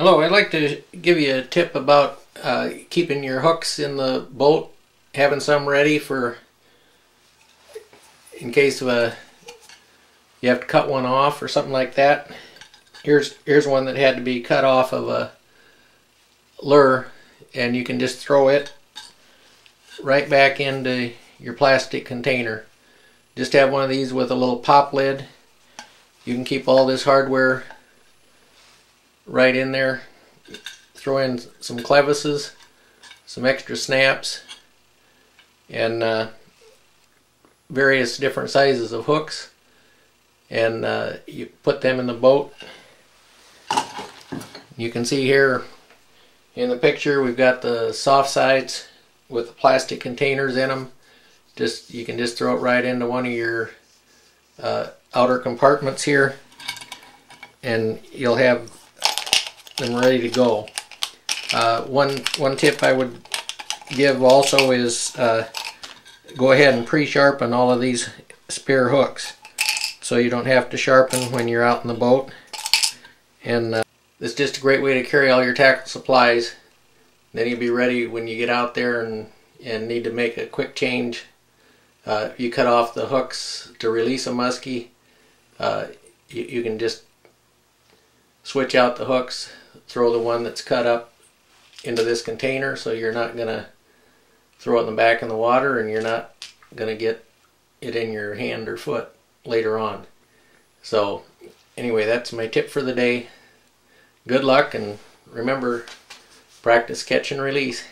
Hello, I'd like to give you a tip about uh, keeping your hooks in the boat, having some ready for in case of a you have to cut one off or something like that. Here's here's one that had to be cut off of a lure and you can just throw it right back into your plastic container. Just have one of these with a little pop lid. You can keep all this hardware right in there. Throw in some clevises, some extra snaps, and uh, various different sizes of hooks. And uh, you put them in the boat. You can see here in the picture we've got the soft sides with the plastic containers in them. Just You can just throw it right into one of your uh, outer compartments here and you'll have them ready to go. Uh, one one tip I would give also is uh, go ahead and pre-sharpen all of these spear hooks. So you don't have to sharpen when you're out in the boat. And uh, it's just a great way to carry all your tackle supplies. Then you'll be ready when you get out there and and need to make a quick change. Uh, you cut off the hooks to release a muskie uh, you, you can just switch out the hooks throw the one that's cut up into this container so you're not going to throw it in the back in the water and you're not going to get it in your hand or foot later on. So anyway, that's my tip for the day. Good luck and remember, practice catch and release.